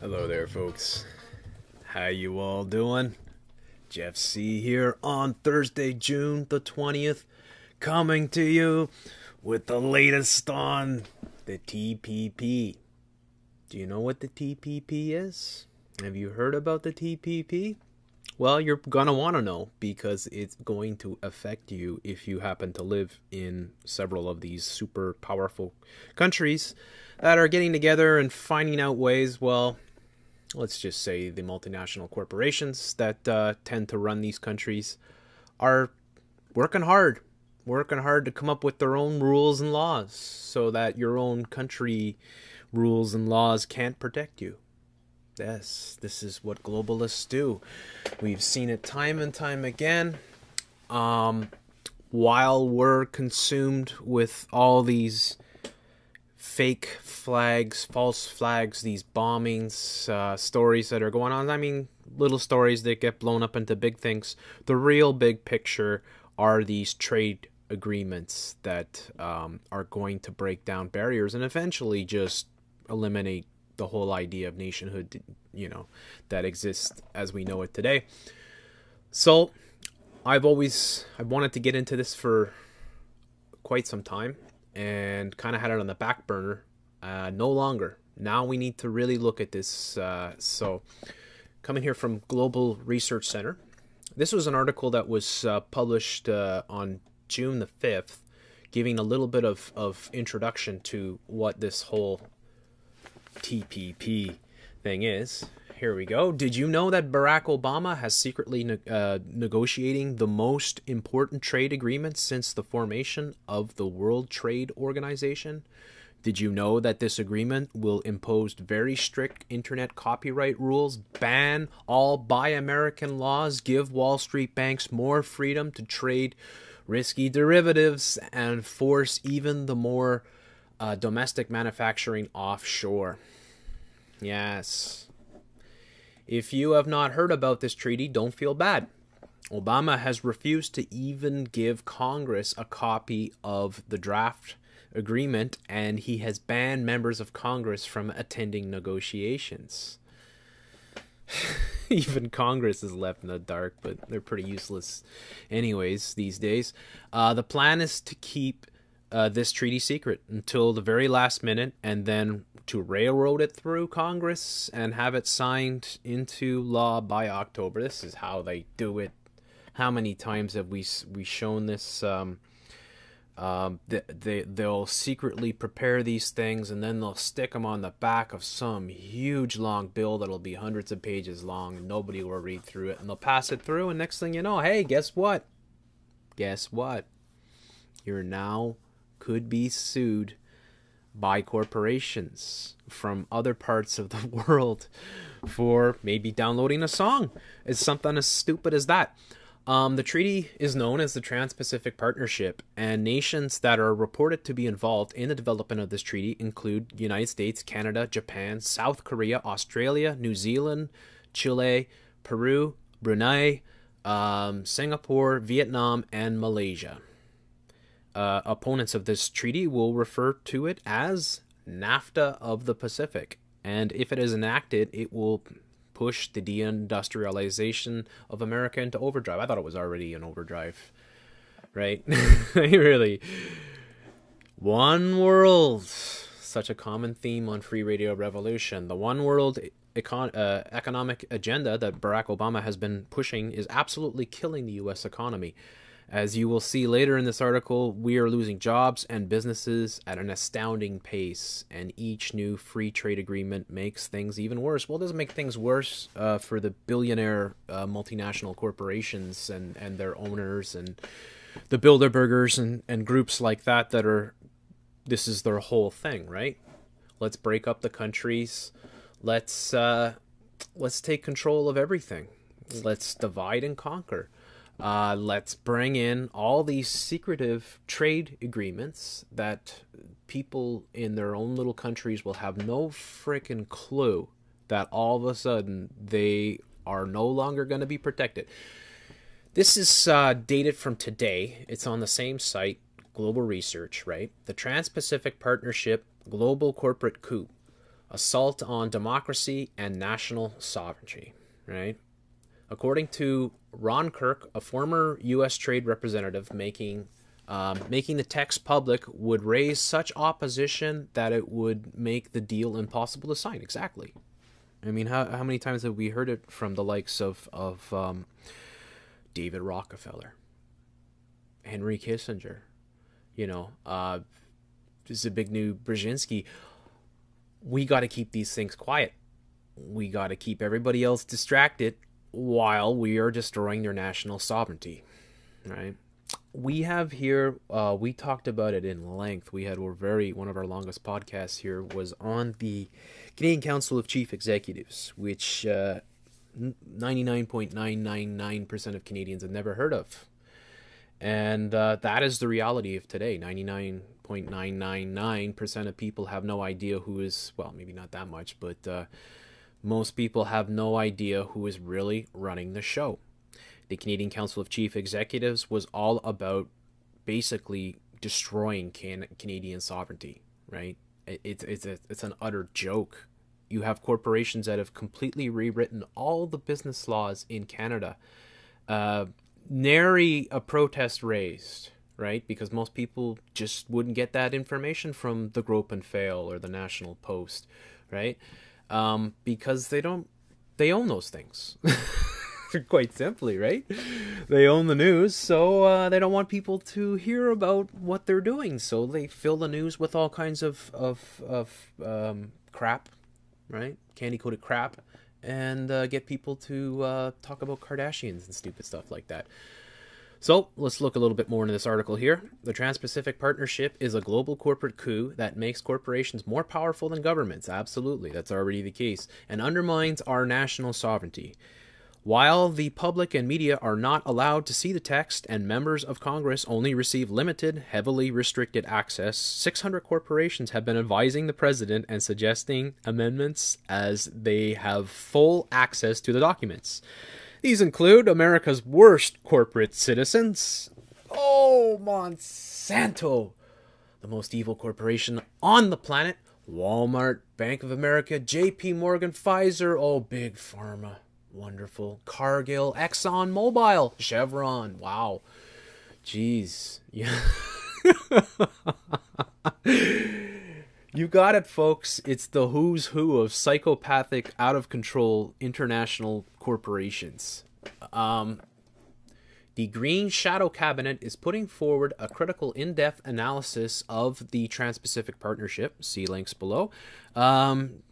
Hello there, folks. How you all doing? Jeff C here on Thursday, June the 20th, coming to you with the latest on the TPP. Do you know what the TPP is? Have you heard about the TPP? Well, you're gonna want to know because it's going to affect you if you happen to live in several of these super powerful countries that are getting together and finding out ways, well, let's just say the multinational corporations that uh, tend to run these countries are working hard, working hard to come up with their own rules and laws so that your own country rules and laws can't protect you. Yes, this is what globalists do. We've seen it time and time again. Um, while we're consumed with all these fake flags, false flags, these bombings, uh, stories that are going on. I mean, little stories that get blown up into big things. The real big picture are these trade agreements that um, are going to break down barriers and eventually just eliminate the whole idea of nationhood, you know, that exists as we know it today. So, I've always I wanted to get into this for quite some time and kind of had it on the back burner. Uh, no longer. Now we need to really look at this. Uh, so, coming here from Global Research Center, this was an article that was uh, published uh, on June the 5th, giving a little bit of, of introduction to what this whole TPP thing is. Here we go. Did you know that Barack Obama has secretly ne- uh, negotiating the most important trade agreements since the formation of the World Trade Organization? Did you know that this agreement will impose very strict internet copyright rules, ban all buy American laws, give Wall Street banks more freedom to trade risky derivatives, and force even the more uh, domestic manufacturing offshore? Yes. If you have not heard about this treaty, don't feel bad. Obama has refused to even give Congress a copy of the draft agreement, and he has banned members of Congress from attending negotiations. even Congress is left in the dark, but they're pretty useless, anyways, these days. Uh, the plan is to keep uh, this treaty secret until the very last minute and then to railroad it through Congress and have it signed into law by October. This is how they do it. How many times have we we shown this? Um, um, they, they they'll secretly prepare these things and then they'll stick them on the back of some huge long bill that'll be hundreds of pages long and nobody will read through it and they'll pass it through and next thing you know, hey, guess what? Guess what? You're now could be sued by corporations from other parts of the world for maybe downloading a song. It's something as stupid as that. Um, the treaty is known as the Trans Pacific Partnership, and nations that are reported to be involved in the development of this treaty include United States, Canada, Japan, South Korea, Australia, New Zealand, Chile, Peru, Brunei, um, Singapore, Vietnam, and Malaysia. Uh, opponents of this treaty will refer to it as NAFTA of the Pacific, and if it is enacted, it will push the deindustrialization of America into overdrive. I thought it was already in overdrive, right? really. One world, such a common theme on Free Radio Revolution. The one world econ- uh, economic agenda that Barack Obama has been pushing is absolutely killing the U.S. economy. As you will see later in this article, we are losing jobs and businesses at an astounding pace, and each new free trade agreement makes things even worse. Well, it doesn't make things worse uh, for the billionaire uh, multinational corporations and, and their owners and the Bilderbergers and, and groups like that that are, this is their whole thing, right? Let's break up the countries. Let's, uh, let's take control of everything. Let's divide and conquer Uh, let's bring in all these secretive trade agreements that people in their own little countries will have no freaking clue that all of a sudden they are no longer going to be protected. This is uh, dated from today. It's on the same site, Global Research, right? The Trans Pacific Partnership Global Corporate Coup Assault on Democracy and National Sovereignty, right? According to Ron Kirk, a former U.S. trade representative, making um, making the text public would raise such opposition that it would make the deal impossible to sign. Exactly. I mean, how how many times have we heard it from the likes of of um, David Rockefeller, Henry Kissinger, you know, uh, Zbigniew Brzezinski? We got to keep these things quiet. We got to keep everybody else distracted while we are destroying their national sovereignty, right? We have here, uh, we talked about it in length. We had a very, one of our longest podcasts here was on the Canadian Council of Chief Executives, which uh, 99.999% of Canadians have never heard of. And uh, that is the reality of today. 99.999% of people have no idea who is, well, maybe not that much, but uh, most people have no idea who is really running the show. The Canadian Council of Chief Executives was all about basically destroying can- Canadian sovereignty, right? It, it, it's, a, it's an utter joke. You have corporations that have completely rewritten all the business laws in Canada. Uh, nary a protest raised, right? Because most people just wouldn't get that information from the Grope and Fail or the National Post, right? Um, because they don't they own those things. Quite simply, right? They own the news, so uh, they don't want people to hear about what they're doing. So they fill the news with all kinds of of of um, crap, right? Candy coated crap, and uh, get people to uh, talk about Kardashians and stupid stuff like that. So let's look a little bit more into this article here. The Trans Pacific Partnership is a global corporate coup that makes corporations more powerful than governments. Absolutely, that's already the case, and undermines our national sovereignty. While the public and media are not allowed to see the text and members of Congress only receive limited, heavily restricted access, 600 corporations have been advising the president and suggesting amendments as they have full access to the documents. These include America's worst corporate citizens. Oh, Monsanto, the most evil corporation on the planet. Walmart, Bank of America, JP Morgan, Pfizer, oh, Big Pharma. Wonderful. Cargill, Exxon Mobil, Chevron. Wow. Jeez. Yeah. You got it, folks. It's the who's who of psychopathic, out of control international corporations. Um, the Green Shadow Cabinet is putting forward a critical, in depth analysis of the Trans Pacific Partnership. See links below. Um,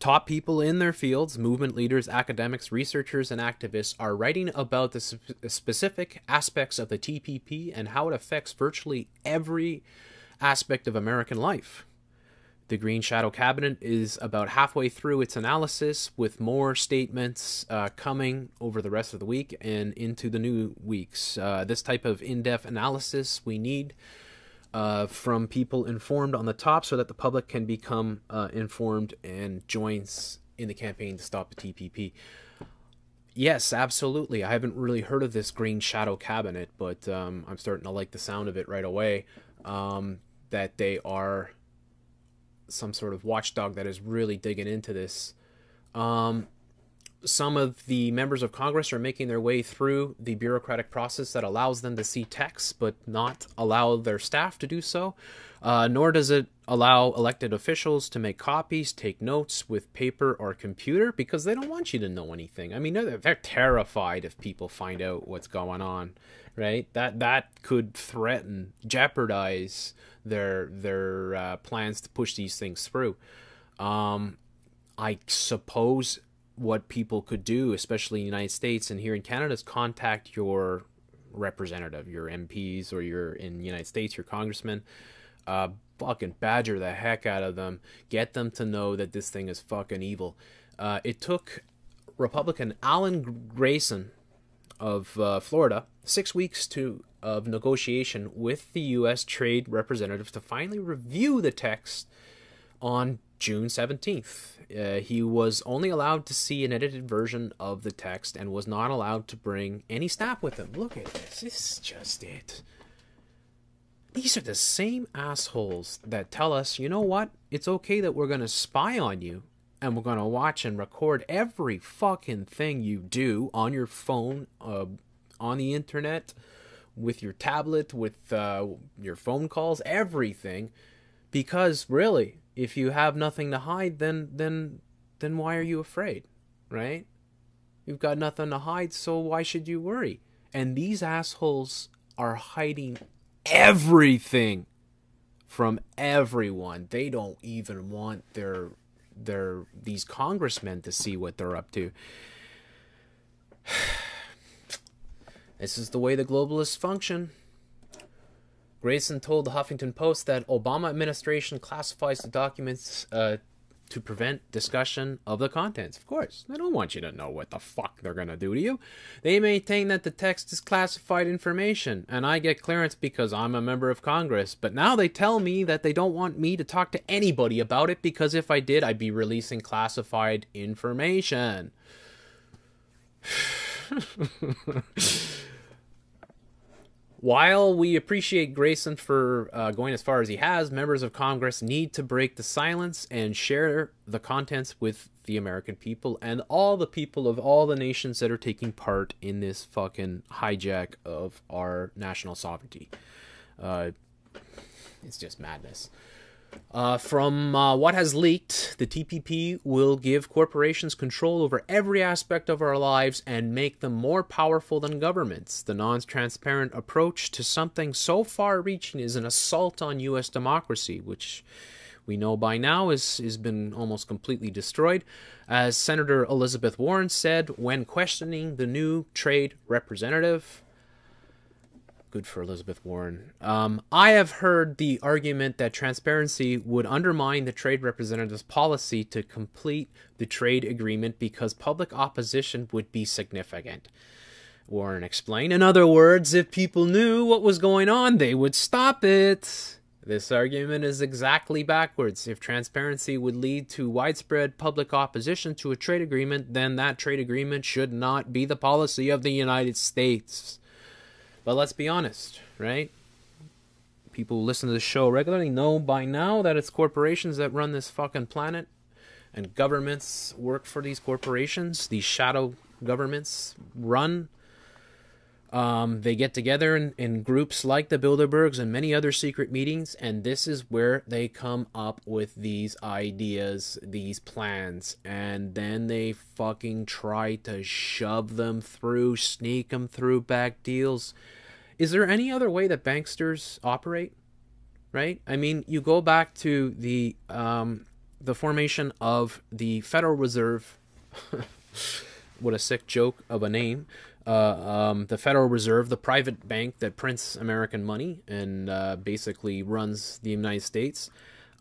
top people in their fields, movement leaders, academics, researchers, and activists, are writing about the sp- specific aspects of the TPP and how it affects virtually every aspect of American life. The Green Shadow Cabinet is about halfway through its analysis, with more statements uh, coming over the rest of the week and into the new weeks. Uh, this type of in depth analysis we need uh, from people informed on the top so that the public can become uh, informed and joins in the campaign to stop the TPP. Yes, absolutely. I haven't really heard of this Green Shadow Cabinet, but um, I'm starting to like the sound of it right away. Um, that they are some sort of watchdog that is really digging into this. Um, some of the members of Congress are making their way through the bureaucratic process that allows them to see text but not allow their staff to do so. Uh, nor does it allow elected officials to make copies, take notes with paper or computer because they don't want you to know anything. I mean, they're, they're terrified if people find out what's going on, right? That that could threaten, jeopardize their their uh, plans to push these things through. Um, I suppose what people could do, especially in the United States and here in Canada, is contact your representative, your MPs, or your in the United States, your congressman. Uh, fucking badger the heck out of them. Get them to know that this thing is fucking evil. Uh, it took Republican Alan Grayson of uh, Florida six weeks to of negotiation with the U.S. Trade Representative to finally review the text on June 17th. Uh, he was only allowed to see an edited version of the text and was not allowed to bring any staff with him. Look at this. This is just it. These are the same assholes that tell us, you know what? It's okay that we're going to spy on you and we're going to watch and record every fucking thing you do on your phone, uh, on the internet, with your tablet, with uh, your phone calls, everything. Because really, if you have nothing to hide, then then then why are you afraid, right? You've got nothing to hide, so why should you worry? And these assholes are hiding everything from everyone. They don't even want their their these congressmen to see what they're up to. this is the way the globalists function. Grayson told the Huffington Post that Obama administration classifies the documents uh, to prevent discussion of the contents. Of course, they don't want you to know what the fuck they're going to do to you. They maintain that the text is classified information, and I get clearance because I'm a member of Congress. But now they tell me that they don't want me to talk to anybody about it because if I did, I'd be releasing classified information. While we appreciate Grayson for uh, going as far as he has, members of Congress need to break the silence and share the contents with the American people and all the people of all the nations that are taking part in this fucking hijack of our national sovereignty. Uh, it's just madness. Uh, from uh, what has leaked, the TPP will give corporations control over every aspect of our lives and make them more powerful than governments. The non transparent approach to something so far reaching is an assault on U.S. democracy, which we know by now is, has been almost completely destroyed. As Senator Elizabeth Warren said when questioning the new trade representative, good for Elizabeth Warren. Um, I have heard the argument that transparency would undermine the trade representative's policy to complete the trade agreement because public opposition would be significant. Warren explained. In other words, if people knew what was going on, they would stop it. This argument is exactly backwards. If transparency would lead to widespread public opposition to a trade agreement, then that trade agreement should not be the policy of the United States. But let's be honest, right? People who listen to the show regularly know by now that it's corporations that run this fucking planet and governments work for these corporations. These shadow governments run. Um, they get together in, in groups like the Bilderbergs and many other secret meetings, and this is where they come up with these ideas, these plans, and then they fucking try to shove them through, sneak them through back deals is there any other way that banksters operate? Right? I mean, you go back to the um, the formation of the Federal Reserve. what a sick joke of a name. Uh, um, the Federal Reserve, the private bank that prints American money and uh, basically runs the United States,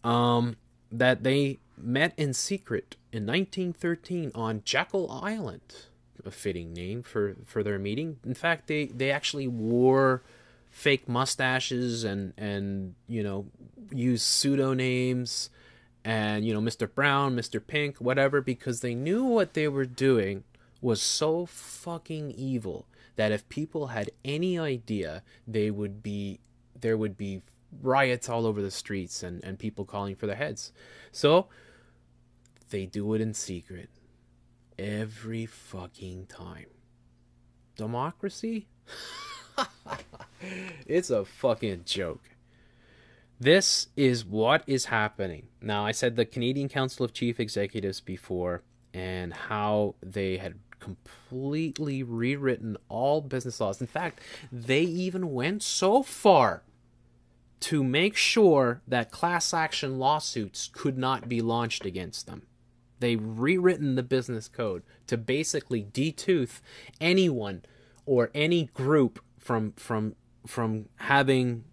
um, that they met in secret in 1913 on Jekyll Island a fitting name for for their meeting. In fact, they they actually wore fake mustaches and and you know used pseudonames and you know Mr. Brown, Mr. Pink, whatever because they knew what they were doing was so fucking evil that if people had any idea, they would be there would be riots all over the streets and and people calling for their heads. So they do it in secret every fucking time. Democracy? it's a fucking joke. This is what is happening. Now, I said the Canadian Council of Chief Executives before and how they had completely rewritten all business laws. In fact, they even went so far to make sure that class action lawsuits could not be launched against them. They've rewritten the business code to basically detooth anyone or any group from from from having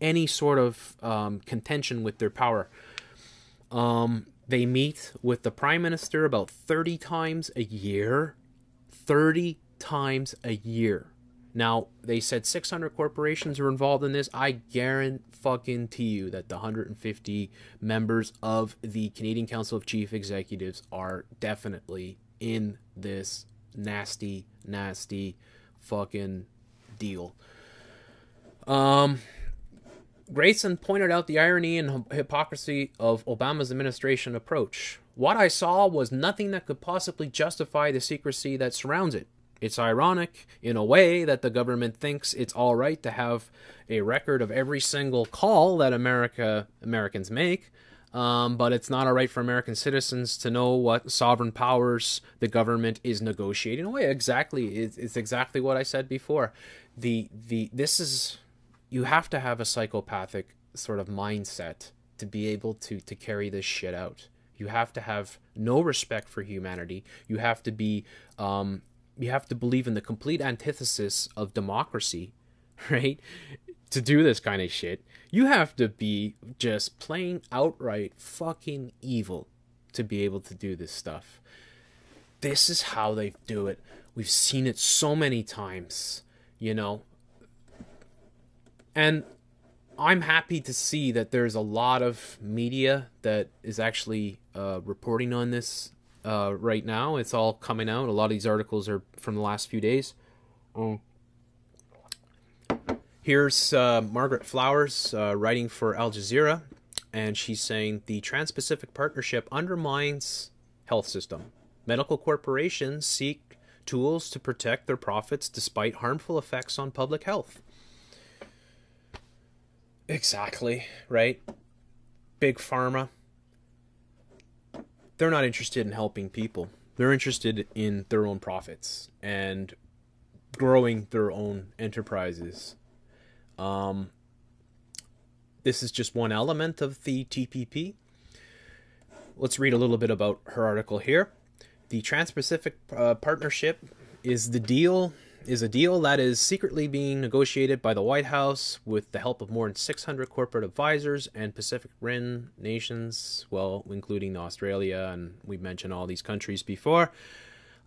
any sort of um, contention with their power. Um, they meet with the prime minister about 30 times a year. 30 times a year. Now, they said 600 corporations are involved in this. I guarantee you that the 150 members of the Canadian Council of Chief Executives are definitely in this nasty, nasty fucking deal. Um, Grayson pointed out the irony and hypocrisy of Obama's administration approach. What I saw was nothing that could possibly justify the secrecy that surrounds it. It's ironic, in a way, that the government thinks it's all right to have a record of every single call that America Americans make, um, but it's not all right for American citizens to know what sovereign powers the government is negotiating away. Exactly, it's, it's exactly what I said before. The the this is you have to have a psychopathic sort of mindset to be able to to carry this shit out. You have to have no respect for humanity. You have to be um, you have to believe in the complete antithesis of democracy, right? To do this kind of shit, you have to be just plain outright fucking evil to be able to do this stuff. This is how they do it. We've seen it so many times, you know. And I'm happy to see that there's a lot of media that is actually uh, reporting on this uh, right now. It's all coming out. A lot of these articles are from the last few days. Um, here's uh, Margaret Flowers uh, writing for Al Jazeera, and she's saying the Trans-Pacific Partnership undermines health system. Medical corporations seek tools to protect their profits despite harmful effects on public health. Exactly, right? Big pharma they're not interested in helping people. They're interested in their own profits and growing their own enterprises. Um, this is just one element of the TPP. Let's read a little bit about her article here. The Trans Pacific uh, Partnership is the deal is a deal that is secretly being negotiated by the White House with the help of more than 600 corporate advisors and Pacific Rim nations, well, including Australia, and we've mentioned all these countries before.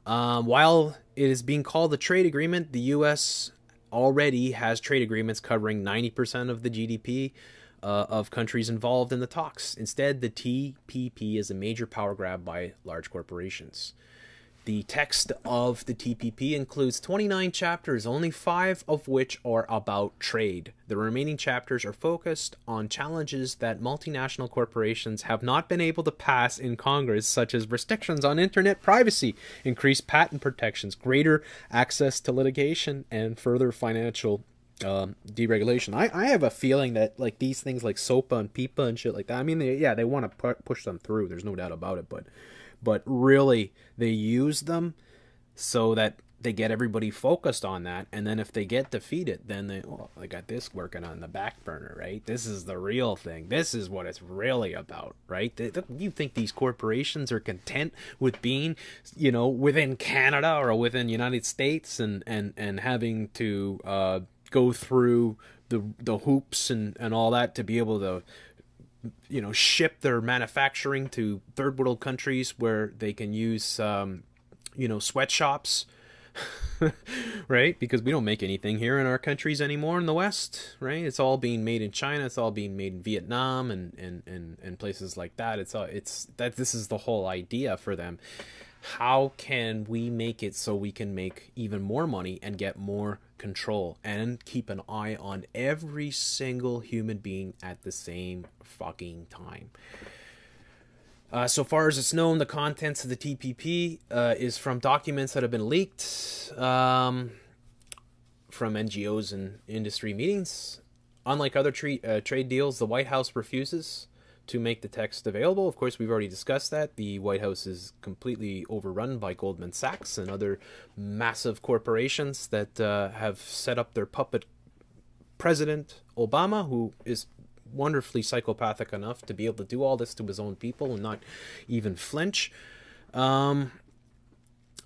Um, while it is being called a trade agreement, the U.S. already has trade agreements covering 90% of the GDP uh, of countries involved in the talks. Instead, the TPP is a major power grab by large corporations. The text of the TPP includes 29 chapters, only five of which are about trade. The remaining chapters are focused on challenges that multinational corporations have not been able to pass in Congress, such as restrictions on internet privacy, increased patent protections, greater access to litigation, and further financial um, deregulation. I, I have a feeling that like these things like SOPA and PIPA and shit like that. I mean, they, yeah, they want to pu- push them through. There's no doubt about it, but but really they use them so that they get everybody focused on that and then if they get defeated then they well they got this working on the back burner right? This is the real thing. This is what it's really about right? You think these corporations are content with being you know within canada or within united states and and and having to uh, go through the the hoops and and all that to be able to you know ship their manufacturing to third world countries where they can use um, you know sweatshops right? Because we don't make anything here in our countries anymore in the west right? It's all being made in china. It's all being made in vietnam and and and, and places like that. It's all it's that this is the whole idea for them. How can we make it so we can make even more money and get more control and keep an eye on every single human being at the same fucking time. Uh, so far as it's known, the contents of the TPP uh, is from documents that have been leaked um, from NGOs and industry meetings. Unlike other tre- uh, trade deals, the White House refuses to make the text available. Of course, we've already discussed that. The White House is completely overrun by Goldman Sachs and other massive corporations that uh, have set up their puppet president, Obama, who is wonderfully psychopathic enough to be able to do all this to his own people and not even flinch. Um,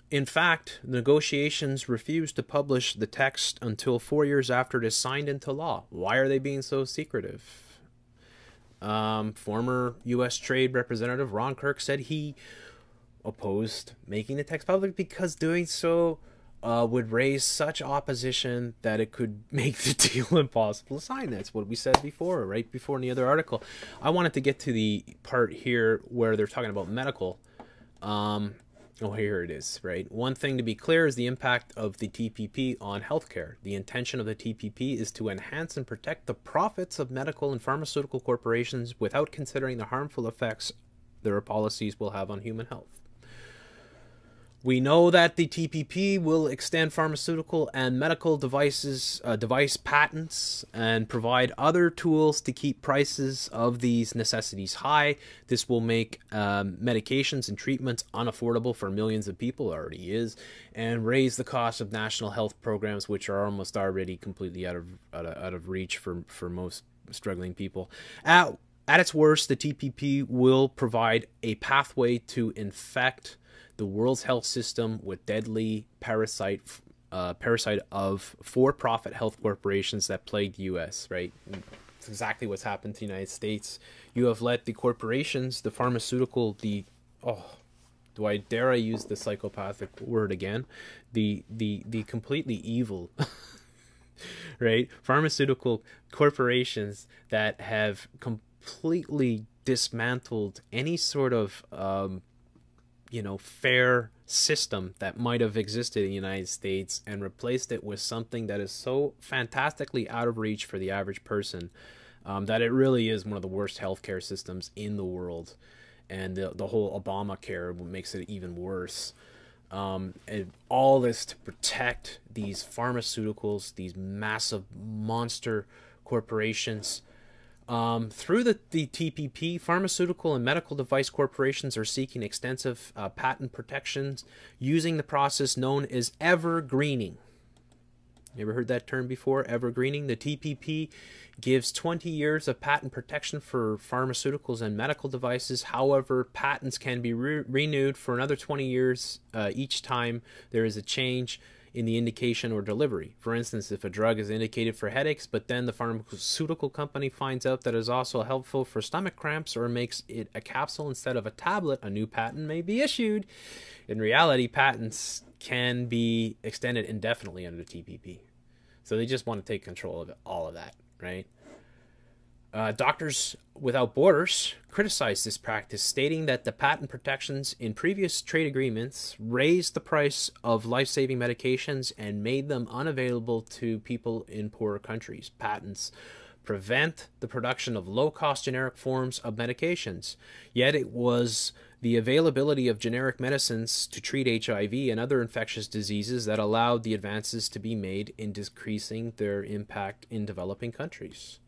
in fact, negotiations refused to publish the text until four years after it is signed into law. Why are they being so secretive? Um, former U.S. Trade Representative Ron Kirk said he opposed making the text public because doing so uh, would raise such opposition that it could make the deal impossible to sign. That's what we said before, right before in the other article. I wanted to get to the part here where they're talking about medical. Um, oh, here it is, right? One thing to be clear is the impact of the TPP on healthcare. The intention of the TPP is to enhance and protect the profits of medical and pharmaceutical corporations without considering the harmful effects their policies will have on human health. We know that the TPP will extend pharmaceutical and medical devices, uh, device patents, and provide other tools to keep prices of these necessities high. This will make um, medications and treatments unaffordable for millions of people, already is, and raise the cost of national health programs, which are almost already completely out of out of, out of reach for for most struggling people. At, at its worst, the TPP will provide a pathway to infect the world's health system with deadly parasite uh, parasite of for-profit health corporations that plague the U.S. Right, it's exactly what's happened to the United States. You have let the corporations, the pharmaceutical, the oh, do I dare I use the psychopathic word again? The the the completely evil. right, pharmaceutical corporations that have completely dismantled any sort of um, you know, fair system that might have existed in the United States and replaced it with something that is so fantastically out of reach for the average person um, that it really is one of the worst healthcare systems in the world. And the, the whole Obamacare makes it even worse. Um, and all this to protect these pharmaceuticals, these massive monster corporations um, through the, the TPP, pharmaceutical and medical device corporations are seeking extensive uh, patent protections using the process known as evergreening. You ever heard that term before? Evergreening. The TPP gives 20 years of patent protection for pharmaceuticals and medical devices. However, patents can be re- renewed for another 20 years uh, each time there is a change in the indication or delivery. For instance, if a drug is indicated for headaches, but then the pharmaceutical company finds out that it is also helpful for stomach cramps or makes it a capsule instead of a tablet, a new patent may be issued. In reality, patents can be extended indefinitely under TPP. So they just want to take control of all of that, right? Uh, Doctors Without Borders criticized this practice, stating that the patent protections in previous trade agreements raised the price of life saving medications and made them unavailable to people in poorer countries. Patents prevent the production of low cost generic forms of medications, yet it was the availability of generic medicines to treat HIV and other infectious diseases that allowed the advances to be made in decreasing their impact in developing countries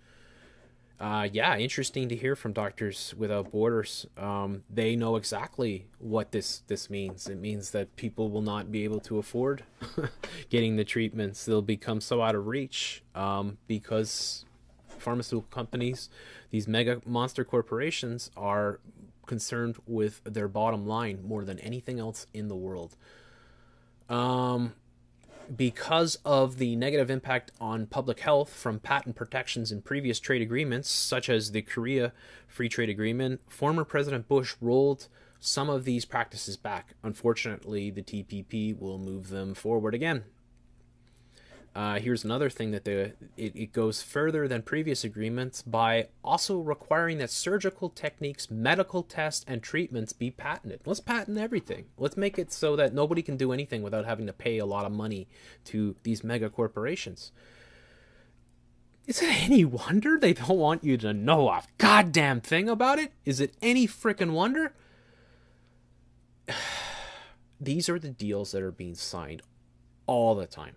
uh, yeah, interesting to hear from Doctors Without Borders. Um, they know exactly what this this means. It means that people will not be able to afford getting the treatments. They'll become so out of reach um, because pharmaceutical companies, these mega monster corporations, are concerned with their bottom line more than anything else in the world. Um, because of the negative impact on public health from patent protections in previous trade agreements, such as the Korea Free Trade Agreement, former President Bush rolled some of these practices back. Unfortunately, the TPP will move them forward again. Uh, here's another thing that the it, it goes further than previous agreements by also requiring that surgical techniques, medical tests, and treatments be patented. Let's patent everything. Let's make it so that nobody can do anything without having to pay a lot of money to these mega corporations. Is it any wonder they don't want you to know a goddamn thing about it? Is it any freaking wonder? These are the deals that are being signed all the time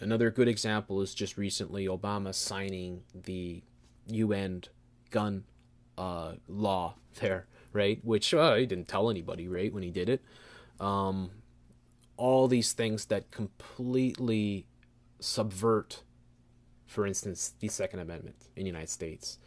Another good example is just recently Obama signing the UN gun uh, law there, right? Which uh, he didn't tell anybody, right, when he did it. Um, all these things that completely subvert, for instance, the Second Amendment in the United States.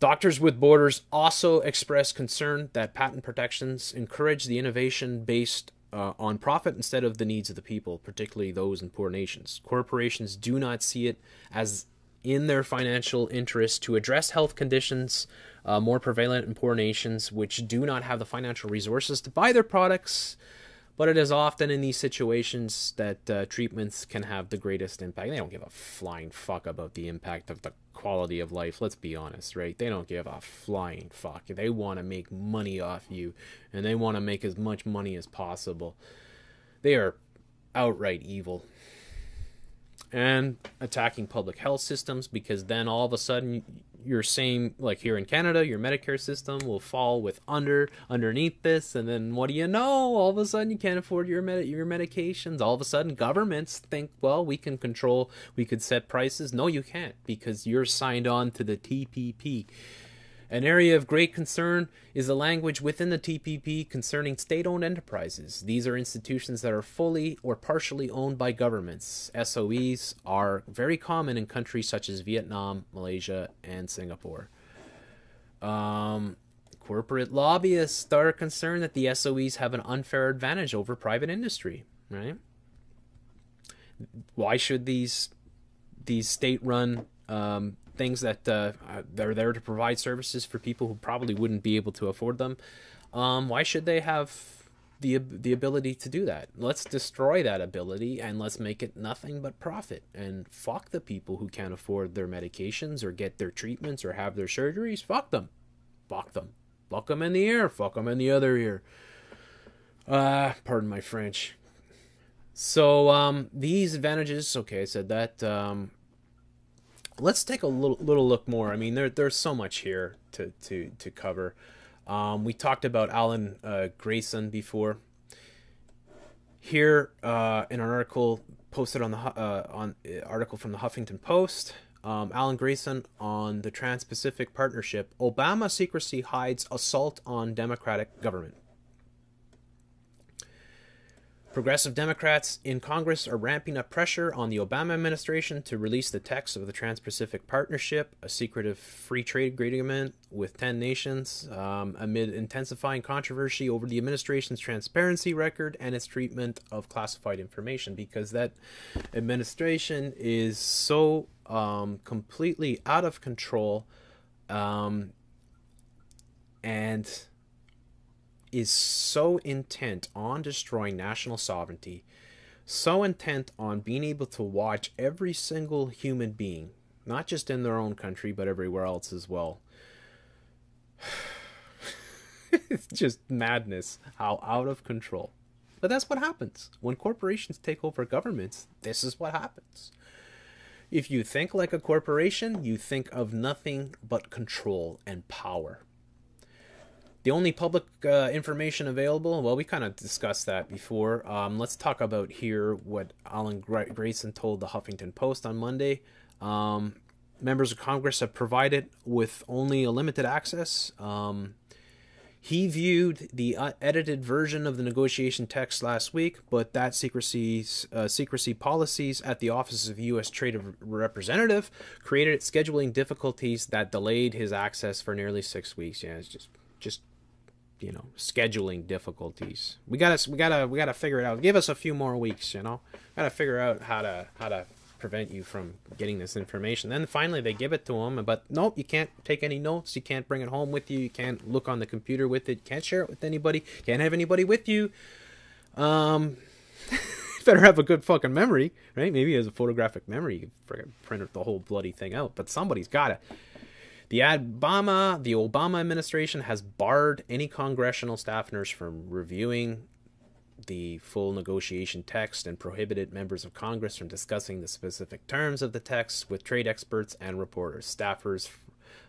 Doctors with Borders also expressed concern that patent protections encourage the innovation based uh, on profit instead of the needs of the people, particularly those in poor nations. Corporations do not see it as in their financial interest to address health conditions uh, more prevalent in poor nations, which do not have the financial resources to buy their products, But it is often in these situations that uh, treatments can have the greatest impact. They don't give a flying fuck about the impact of the quality of life. Let's be honest, right? They don't give a flying fuck. They want to make money off you and they want to make as much money as possible. They are outright evil and attacking public health systems because then all of a sudden your same like here in Canada, your Medicare system will fall with under underneath this, and then what do you know? All of a sudden you can't afford your med- your medications. All of a sudden governments think, well, we can control, we could set prices. No, you can't because you're signed on to the TPP. An area of great concern is the language within the TPP concerning state owned enterprises. These are institutions that are fully or partially owned by governments. SOEs are very common in countries such as Vietnam, Malaysia, and Singapore. Um, corporate lobbyists are concerned that the SOEs have an unfair advantage over private industry, right? Why should these these state run um, things that uh, they're there to provide services for people who probably wouldn't be able to afford them. Um, why should they have the the ability to do that? Let's destroy that ability and let's make it nothing but profit and fuck the people who can't afford their medications or get their treatments or have their surgeries. Fuck them, fuck them, fuck them in the ear, fuck them in the other ear. Uh, pardon my French. So um, these advantages. Okay, I said that. Um, let's take a little little look more. I mean, there there's so much here to to to cover. Um, we talked about Alan uh, Grayson before. Here, uh, in an article posted on the uh, on uh, article from the Huffington Post, um, Alan Grayson on the Trans-Pacific Partnership. Obama secrecy hides assault on democratic government. Progressive Democrats in Congress are ramping up pressure on the Obama administration to release the text of the Trans Pacific Partnership, a secretive free trade agreement with 10 nations, um, amid intensifying controversy over the administration's transparency record and its treatment of classified information. Because that administration is so um, completely out of control um, and is so intent on destroying national sovereignty, so intent on being able to watch every single human being, not just in their own country, but everywhere else as well. it's just madness how out of control. But that's what happens. When corporations take over governments, this is what happens. If you think like a corporation, you think of nothing but control and power. The only public uh, information available, well, we kind of discussed that before. Um, let's talk about here what Alan Grayson told the Huffington Post on Monday. Um, members of Congress have provided with only a limited access. Um, he viewed the uh, edited version of the negotiation text last week, but that secrecy uh, secrecy policies at the Office of U.S. Trade Representative created scheduling difficulties that delayed his access for nearly six weeks. Yeah, it's just just you know scheduling difficulties. We gotta we gotta we gotta figure it out. Give us a few more weeks. You know, gotta figure out how to how to prevent you from getting this information. Then finally they give it to them, but nope, you can't take any notes. You can't bring it home with you. You can't look on the computer with it. Can't share it with anybody. Can't have anybody with you. Um, better have a good fucking memory, right? Maybe as a photographic memory, you can print the whole bloody thing out. But somebody's got it. The Obama, the Obama administration has barred any congressional staff nurse from reviewing the full negotiation text and prohibited members of Congress from discussing the specific terms of the text with trade experts and reporters. Staffers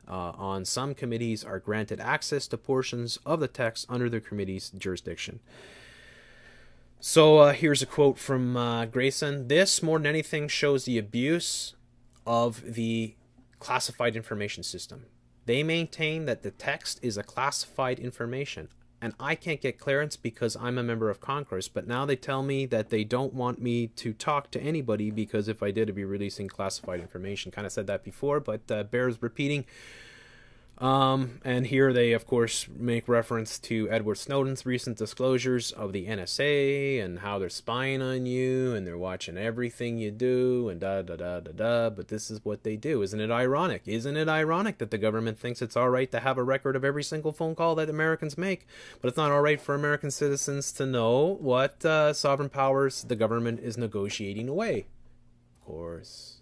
uh, on some committees are granted access to portions of the text under the committee's jurisdiction. So uh, here's a quote from uh, Grayson. This, more than anything, shows the abuse of the classified information system. They maintain that the text is a classified information, and I can't get clearance because I'm a member of Congress, but now they tell me that they don't want me to talk to anybody because if I did, I'd be releasing classified information. Kind of said that before, but uh, bears repeating. Um, and here they, of course, make reference to Edward Snowden's recent disclosures of the NSA and how they're spying on you and they're watching everything you do and da da da da da. But this is what they do. Isn't it ironic? Isn't it ironic that the government thinks it's all right to have a record of every single phone call that Americans make, but it's not all right for American citizens to know what uh, sovereign powers the government is negotiating away? Of course.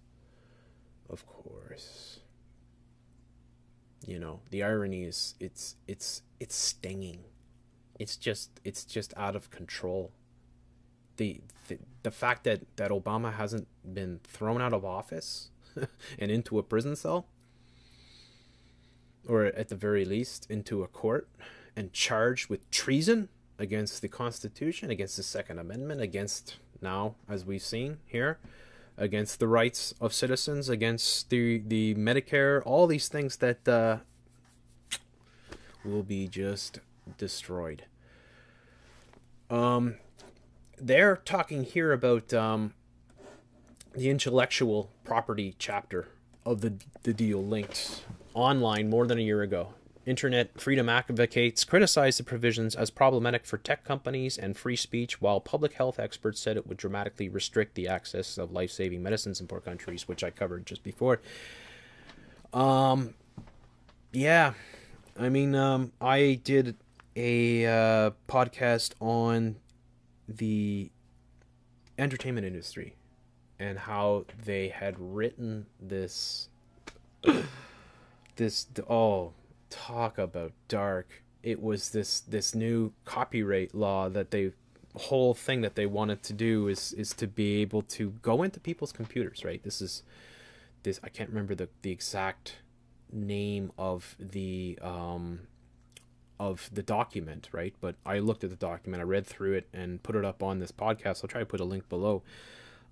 Of course you know the irony is it's it's it's stinging. It's just it's just out of control. The the, the fact that that obama hasn't been thrown out of office and into a prison cell or at the very least into a court and charged with treason against the constitution against the second amendment against now as we've seen here against the rights of citizens, against the the Medicare, all these things that uh, will be just destroyed. Um, they're talking here about um, the intellectual property chapter of the the deal linked online more than a year ago. Internet freedom advocates criticized the provisions as problematic for tech companies and free speech, while public health experts said it would dramatically restrict the access of life saving medicines in poor countries, which I covered just before. Um, yeah, I mean, um, I did a uh, podcast on the entertainment industry and how they had written this. this oh talk about dark. It was this this new copyright law that they whole thing that they wanted to do is is to be able to go into people's computers, right? This is this I can't remember the the exact name of the um of the document, right? But I looked at the document, I read through it and put it up on this podcast. I'll try to put a link below.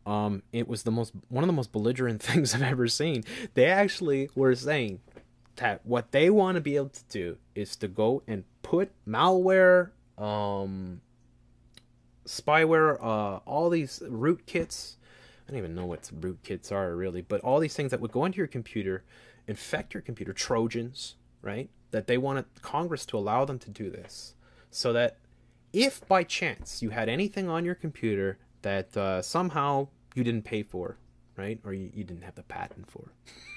Um, it was the most one of the most belligerent things I've ever seen. They actually were saying that what they want to be able to do is to go and put malware, um, spyware, uh, all these rootkits. I don't even know what rootkits are really, but all these things that would go into your computer, infect your computer, Trojans, right? That they wanted Congress to allow them to do this, so that if by chance you had anything on your computer that uh, somehow you didn't pay for, right, or you, you didn't have the patent for,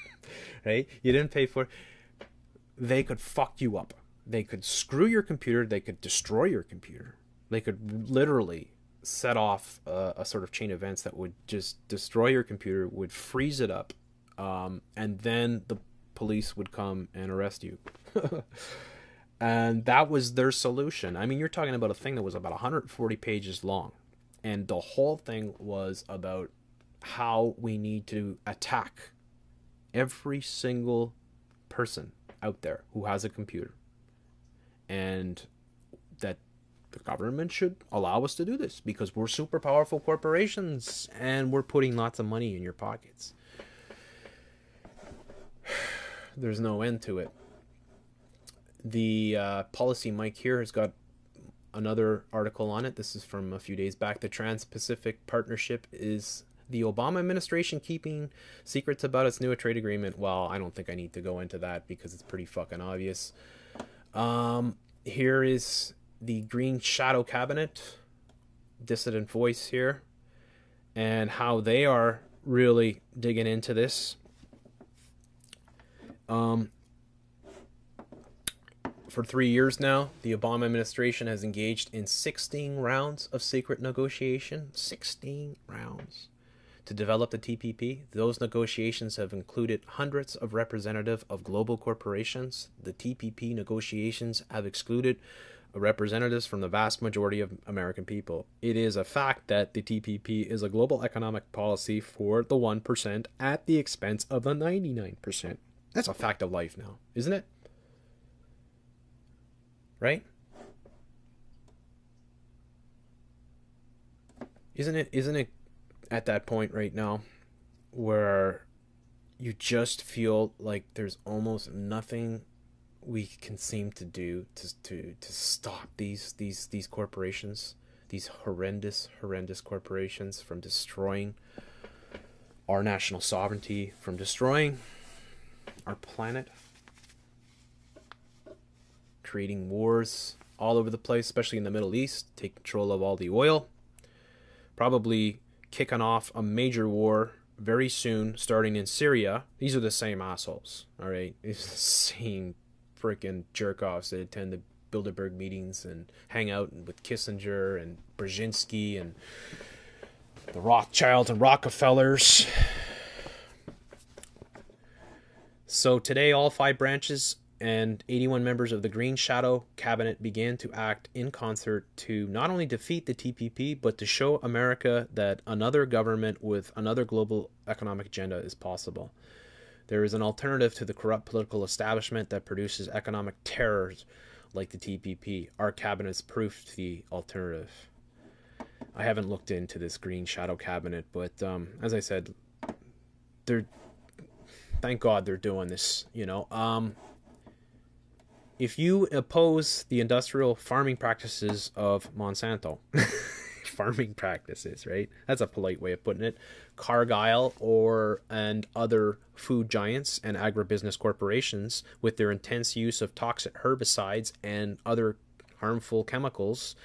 right, you didn't pay for, they could fuck you up. They could screw your computer. They could destroy your computer. They could literally set off a, a sort of chain of events that would just destroy your computer, would freeze it up, um, and then the police would come and arrest you. and that was their solution. I mean, you're talking about a thing that was about 140 pages long, and the whole thing was about how we need to attack every single person out there who has a computer and that the government should allow us to do this because we're super powerful corporations and we're putting lots of money in your pockets. There's no end to it. The uh, PolicyMic here has got another article on it. This is from a few days back. The Trans Pacific Partnership is the Obama administration keeping secrets about its new trade agreement. Well, I don't think I need to go into that because it's pretty fucking obvious. Um, here is the Green Shadow Cabinet, dissident voice here, and how they are really digging into this. Um, for three years now, the Obama administration has engaged in 16 rounds of secret negotiation. 16 rounds to develop the TPP. Those negotiations have included hundreds of representatives of global corporations. The TPP negotiations have excluded representatives from the vast majority of American people. It is a fact that the TPP is a global economic policy for the 1% at the expense of the 99%. That's a fact of life now, isn't it? Right? Isn't it isn't it at that point right now where you just feel like there's almost nothing we can seem to do to to to stop these these these corporations, these horrendous horrendous corporations from destroying our national sovereignty, from destroying our planet. creating wars all over the place, especially in the Middle East, take control of all the oil. Probably kicking off a major war very soon, starting in Syria. These are the same assholes, all right? These the same freaking jerk offs that attend the Bilderberg meetings and hang out with Kissinger and Brzezinski and the Rothschilds and Rockefellers. So today, all five branches and 81 members of the Green Shadow cabinet began to act in concert to not only defeat the TPP, but to show America that another government with another global economic agenda is possible. There is an alternative to the corrupt political establishment that produces economic terrors like the TPP. Our cabinet's proof the alternative. I haven't looked into this Green Shadow cabinet, but um, as I said, they're thank God they're doing this. You know, um, if you oppose the industrial farming practices of Monsanto, farming practices, right? That's a polite way of putting it. Cargill or and other food giants and agribusiness corporations with their intense use of toxic herbicides and other harmful chemicals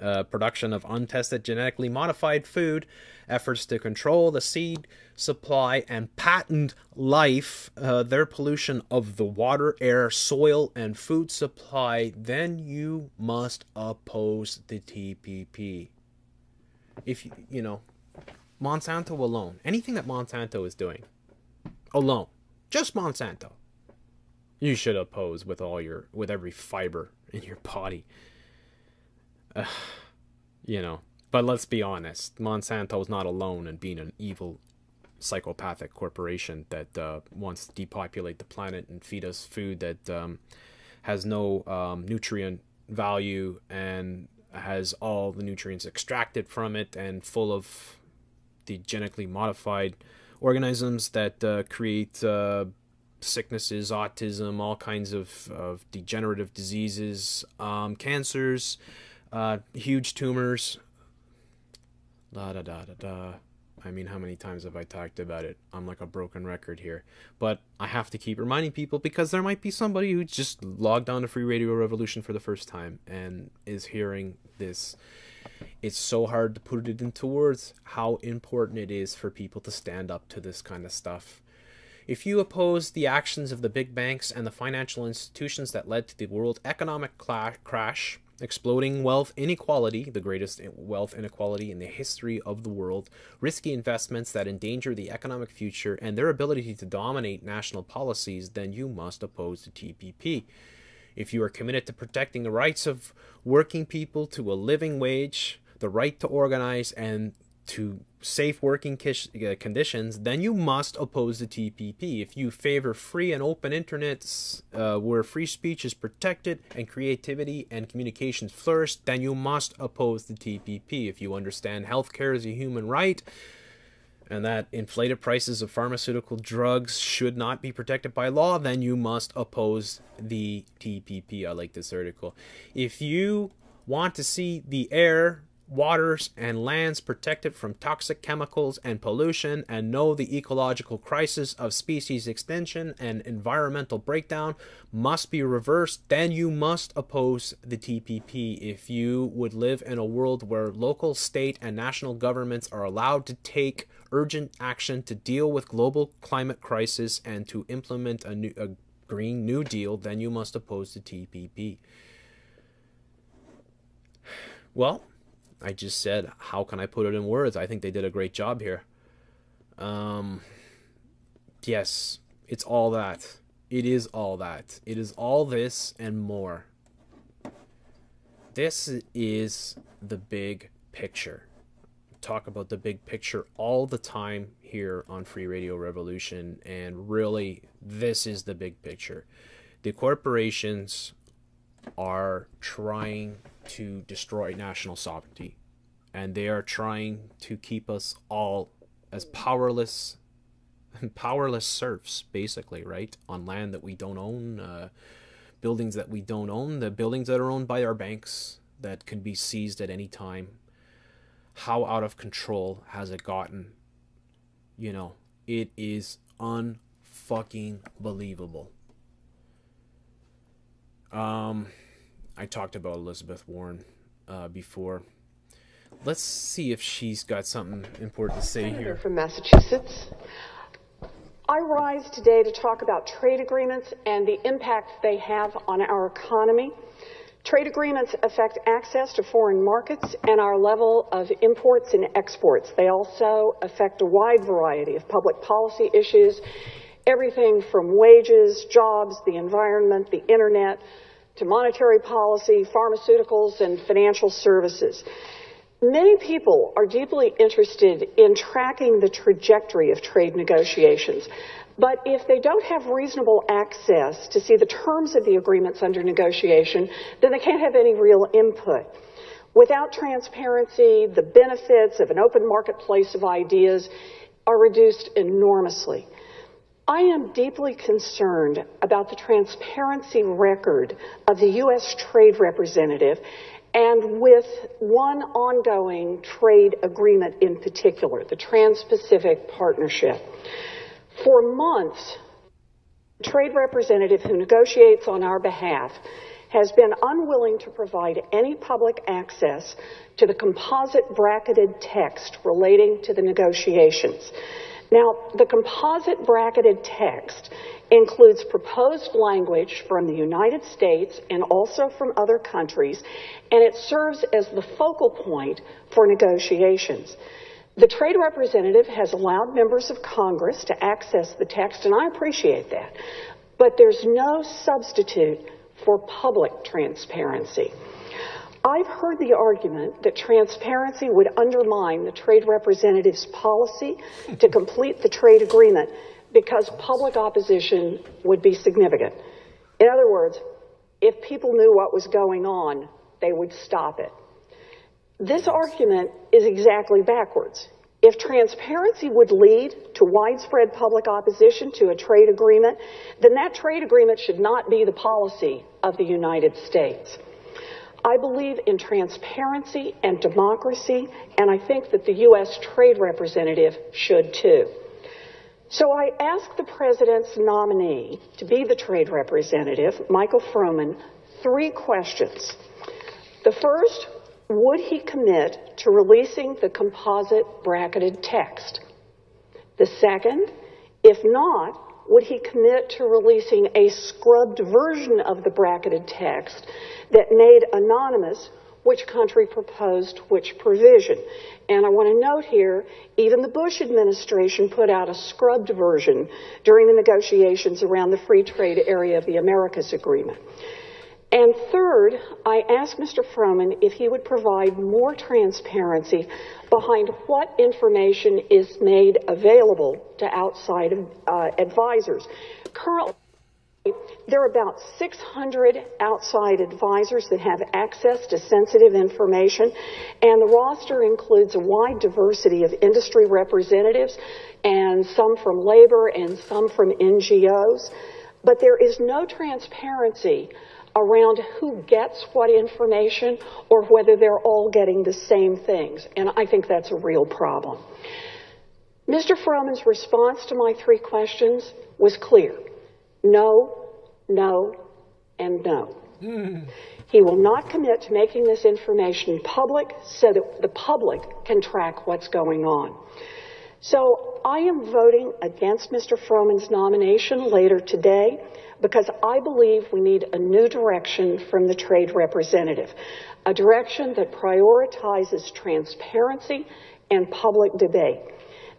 uh, production of untested genetically modified food, efforts to control the seed supply and patent life, uh, their pollution of the water, air, soil, and food supply, then you must oppose the TPP. If you, you know, Monsanto alone, anything that Monsanto is doing alone, just Monsanto, you should oppose with all your, with every fiber in your body. Uh, you know, but let's be honest, Monsanto's not alone in being an evil, psychopathic corporation that uh, wants to depopulate the planet and feed us food that um, has no um, nutrient value and has all the nutrients extracted from it and full of the genetically modified organisms that uh, create uh, sicknesses, autism, all kinds of, of degenerative diseases, um, cancers, uh, huge tumors. Da da da da da. I mean, how many times have I talked about it? I'm like a broken record here. But I have to keep reminding people because there might be somebody who just logged on to Free Radio Revolution for the first time and is hearing this. It's so hard to put it into words how important it is for people to stand up to this kind of stuff. If you oppose the actions of the big banks and the financial institutions that led to the world economic crash, exploding wealth inequality, the greatest wealth inequality in the history of the world, risky investments that endanger the economic future, and their ability to dominate national policies, then you must oppose the TPP. If you are committed to protecting the rights of working people to a living wage, the right to organize, and to safe working uh, conditions, then you must oppose the TPP. If you favor free and open internets uh, where free speech is protected and creativity and communications flourish, then you must oppose the TPP. If you understand healthcare as a human right and that inflated prices of pharmaceutical drugs should not be protected by law, then you must oppose the TPP. I like this article. If you want to see the air waters and lands protected from toxic chemicals and pollution and know the ecological crisis of species extinction and environmental breakdown must be reversed, then you must oppose the TPP if you would live in a world where local, state, and national governments are allowed to take urgent action to deal with global climate crisis and to implement a, new, a Green New Deal, then you must oppose the TPP. Well, I just said, how can I put it in words? I think they did a great job here. Um, yes, it's all that. It is all that. It is all this and more. This is the big picture. Talk about the big picture all the time here on Free Radio Revolution, and really, this is the big picture. The corporations are trying to destroy national sovereignty. And they are trying to keep us all as powerless powerless serfs basically right? On land that we don't own uh, buildings that we don't own the buildings that are owned by our banks that could be seized at any time. How out of control has it gotten? You know it is unfucking believable. Um, I talked about Elizabeth Warren uh, before. Let's see if she's got something important to say Senator here. from Massachusetts. I rise today to talk about trade agreements and the impact they have on our economy. Trade agreements affect access to foreign markets and our level of imports and exports. They also affect a wide variety of public policy issues, everything from wages, jobs, the environment, the internet, to monetary policy, pharmaceuticals, and financial services. Many people are deeply interested in tracking the trajectory of trade negotiations. But if they don't have reasonable access to see the terms of the agreements under negotiation, then they can't have any real input. Without transparency, the benefits of an open marketplace of ideas are reduced enormously. I am deeply concerned about the transparency record of the U.S. Trade Representative and with one ongoing trade agreement in particular, the Trans Pacific Partnership. For months, the trade representative who negotiates on our behalf has been unwilling to provide any public access to the composite bracketed text relating to the negotiations. Now, the composite bracketed text includes proposed language from the United States and also from other countries, and it serves as the focal point for negotiations. The trade representative has allowed members of Congress to access the text, and I appreciate that. But there's no substitute for public transparency. I've heard the argument that transparency would undermine the trade representative's policy to complete the trade agreement because public opposition would be significant. In other words, if people knew what was going on, they would stop it. This argument is exactly backwards. If transparency would lead to widespread public opposition to a trade agreement, then that trade agreement should not be the policy of the United States. I believe in transparency and democracy, and I think that the U.S. Trade Representative should too. So I asked the President's nominee to be the Trade Representative, Michael Froman, three questions. The first, would he commit to releasing the composite bracketed text? The second, if not, would he commit to releasing a scrubbed version of the bracketed text that made anonymous which country proposed which provision? And I want to note here, even the Bush administration put out a scrubbed version during the negotiations around the free trade area of the Americas Agreement. And third, I asked Mr. Froman if he would provide more transparency behind what information is made available to outside uh, advisors. Currently, there are about 600 outside advisors that have access to sensitive information, and the roster includes a wide diversity of industry representatives, and some from labor and some from NGOs. But there is no transparency around who gets what information or whether they're all getting the same things. And I think that's a real problem. Mr. Froman's response to my three questions was clear no, no, and no. Mm. He will not commit to making this information public so that the public can track what's going on. So I am voting against Mr. Froman's nomination later today because I believe we need a new direction from the trade representative, a direction that prioritizes transparency and public debate.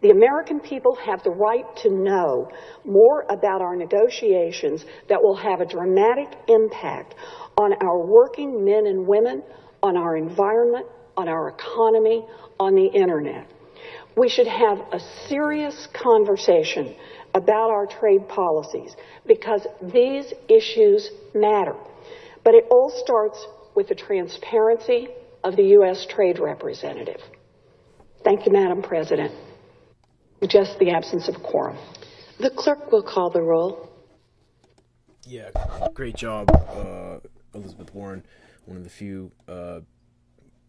The American people have the right to know more about our negotiations that will have a dramatic impact on our working men and women, on our environment, on our economy, on the internet. We should have a serious conversation about our trade policies because these issues matter. But it all starts with the transparency of the U.S. Trade Representative. Thank you, Madam President. Just the absence of quorum. The clerk will call the roll. Yeah, great job, uh, Elizabeth Warren, one of the few uh,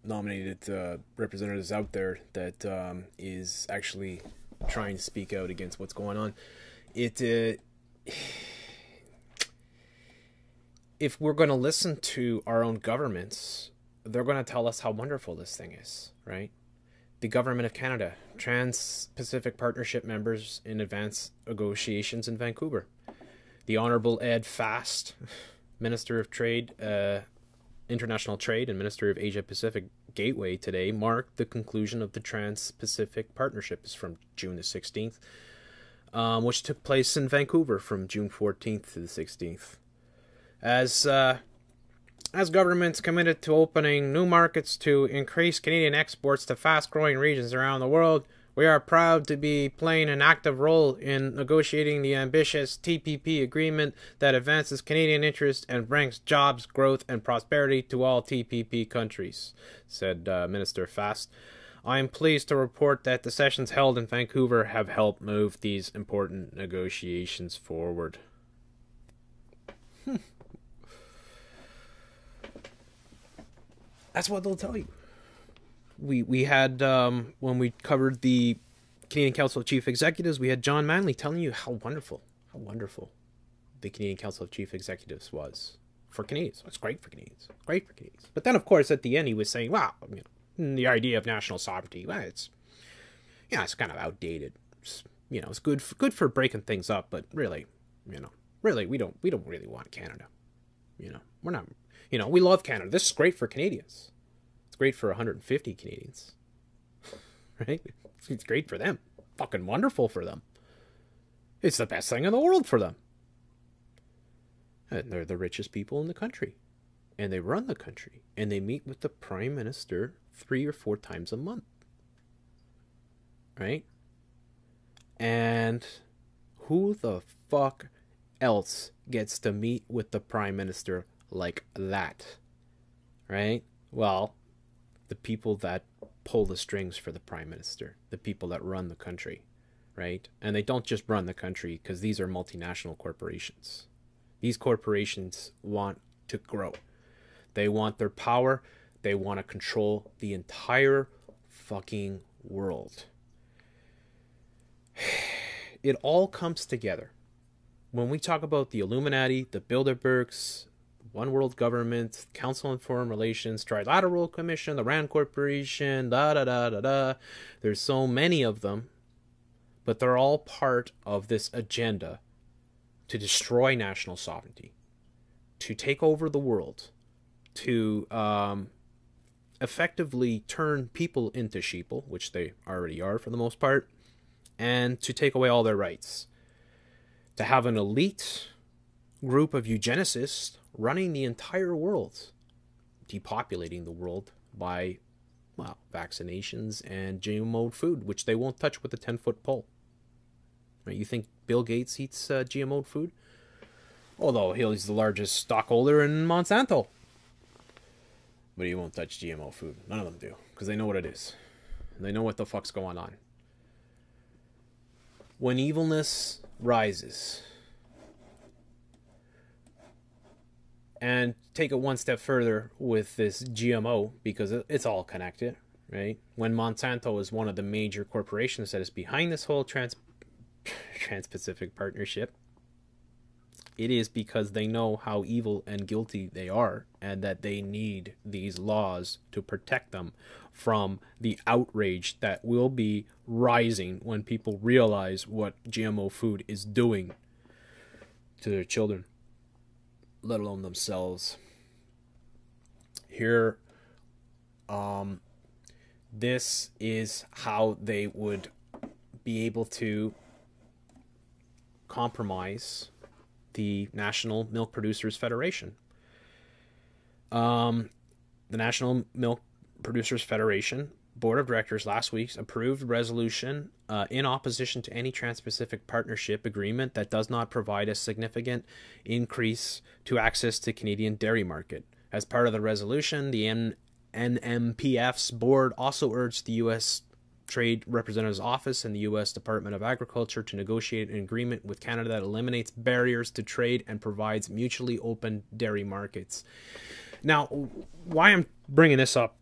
nominated uh, representatives out there that um, is actually trying to speak out against what's going on. It uh, if we're going to listen to our own governments, they're going to tell us how wonderful this thing is, right? The government of Canada, Trans Pacific Partnership members in advance negotiations in Vancouver. The Honorable Ed Fast, Minister of Trade, uh, International Trade, and Minister of Asia Pacific Gateway today marked the conclusion of the Trans Pacific Partnership. Partnerships from June the 16th, um, which took place in Vancouver from June 14th to the 16th. As uh, as governments committed to opening new markets to increase Canadian exports to fast growing regions around the world, we are proud to be playing an active role in negotiating the ambitious TPP agreement that advances Canadian interests and brings jobs, growth, and prosperity to all TPP countries, said uh, Minister Fast. I am pleased to report that the sessions held in Vancouver have helped move these important negotiations forward. That's what they'll tell you we we had um, when we covered the Canadian Council of Chief Executives, we had John Manley telling you how wonderful, how wonderful the Canadian Council of Chief Executives was for Canadians. It's great for Canadians, great for Canadians. But then, of course, at the end, he was saying, "Wow, you know, the idea of national sovereignty, well, it's yeah, it's kind of outdated. It's, you know, it's good for, good for breaking things up, but really, you know, really, we don't we don't really want Canada. You know, we're not. You know, we love Canada. This is great for Canadians great for 150 Canadians. right? It's great for them. Fucking wonderful for them. It's the best thing in the world for them. And they're the richest people in the country. And they run the country. And they meet with the prime minister three or four times a month. Right? And who the fuck else gets to meet with the prime minister like that? Right? Well, the people that pull the strings for the prime minister, the people that run the country, right? And they don't just run the country because these are multinational corporations. These corporations want to grow. They want their power. They want to control the entire fucking world. It all comes together. When we talk about the Illuminati, the Bilderbergs, one World Government, Council on Foreign Relations, Trilateral Commission, the RAND Corporation, da da da da da. There's so many of them, but they're all part of this agenda to destroy national sovereignty, to take over the world, to um, effectively turn people into sheeple, which they already are for the most part, and to take away all their rights. To have an elite group of eugenicists running the entire world, depopulating the world by, well, vaccinations and GMO food, which they won't touch with a 10 foot pole. You think Bill Gates eats uh, GMO food? Although he's the largest stockholder in Monsanto. But he won't touch GMO food. None of them do, because they know what it is. And They know what the fuck's going on. When evilness rises, and take it one step further with this GMO because it's all connected, right? When Monsanto is one of the major corporations that is behind this whole trans trans-Pacific partnership, it is because they know how evil and guilty they are and that they need these laws to protect them from the outrage that will be rising when people realize what GMO food is doing to their children let alone themselves. Here, um, this is how they would be able to compromise the National Milk Producers Federation. Um, the National Milk Producers Federation board of directors last week's approved resolution uh, in opposition to any trans-pacific partnership agreement that does not provide a significant increase to access to canadian dairy market. As part of the resolution the N- nmpf's board also urged the u.s trade representative's office and the u.s department of agriculture to negotiate an agreement with canada that eliminates barriers to trade and provides mutually open dairy markets. Now why i'm bringing this up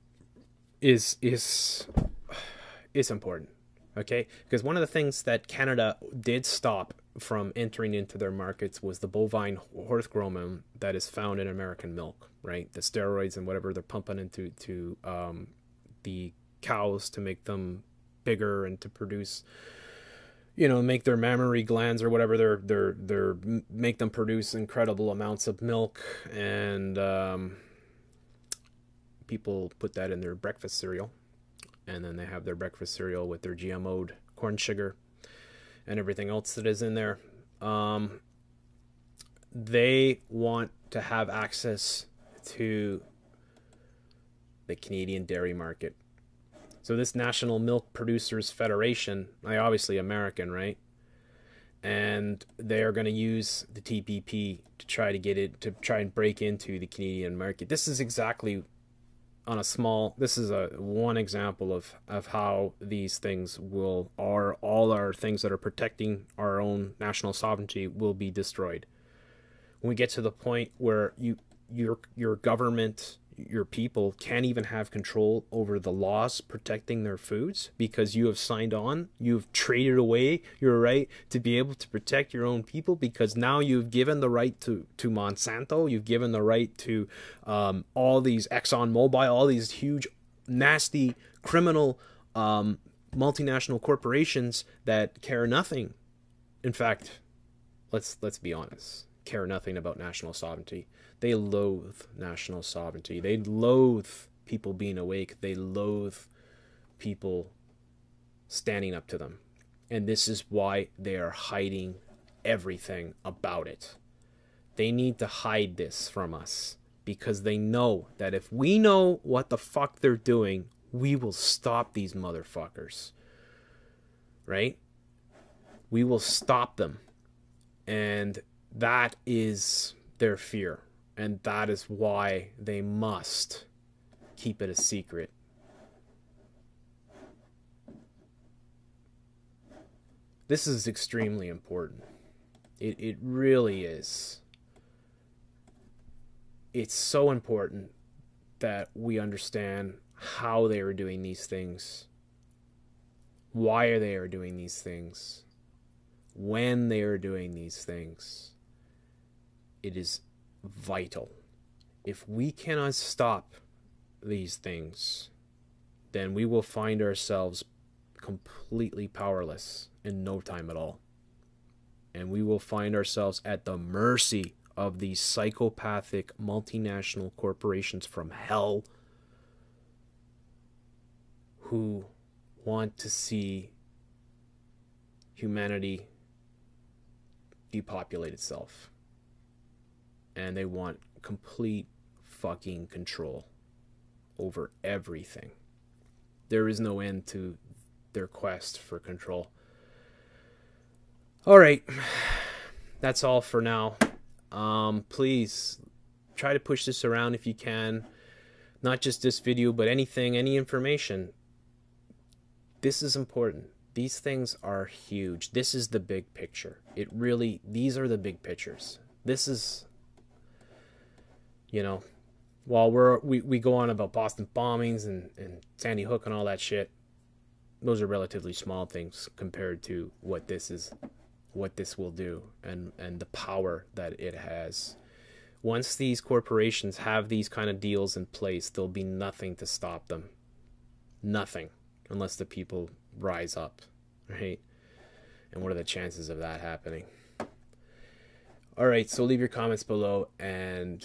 is is is important okay because one of the things that canada did stop from entering into their markets was the bovine horse hormone that is found in American milk, right? The steroids and whatever they're pumping into to um, the cows to make them bigger and to produce, you know, make their mammary glands or whatever they're they're they're make them produce incredible amounts of milk and um, people put that in their breakfast cereal, and then they have their breakfast cereal with their GMO'd corn sugar and everything else that is in there. Um, they want to have access to the Canadian dairy market. So this National Milk Producers Federation, I obviously American, right? And they are going to use the TPP to try to get it to try and break into the Canadian market. This is exactly on a small this is a one example of of how these things will are all our things that are protecting our own national sovereignty will be destroyed. When we get to the point where you your your government your people can't even have control over the laws protecting their foods because you have signed on, you've traded away your right to be able to protect your own people because now you've given the right to, to Monsanto, you've given the right to um, all these Exxon Mobil, all these huge, nasty, criminal um, multinational corporations that care nothing. In fact, let's let's be honest, care nothing about national sovereignty they loathe national sovereignty. They loathe people being awake. They loathe people standing up to them. And this is why they are hiding everything about it. They need to hide this from us because they know that if we know what the fuck they're doing, we will stop these motherfuckers. Right? We will stop them. And that is their fear. And that is why they must keep it a secret. This is extremely important. It, it really is. It's so important that we understand how they are doing these things, why are they are doing these things, when they are doing these things. It is vital. If we cannot stop these things, then we will find ourselves completely powerless in no time at all. And we will find ourselves at the mercy of these psychopathic multinational corporations from hell who want to see humanity depopulate itself and they want complete fucking control over everything. There is no end to their quest for control. All right. That's all for now. Um, please try to push this around if you can. Not just this video, but anything, any information. This is important. These things are huge. This is the big picture. It really, these are the big pictures. This is you know, while we're we, we go on about Boston bombings and, and Sandy Hook and all that shit, those are relatively small things compared to what this is what this will do and and the power that it has. Once these corporations have these kind of deals in place, there'll be nothing to stop them. Nothing. Unless the people rise up, right? And what are the chances of that happening? All right, so leave your comments below and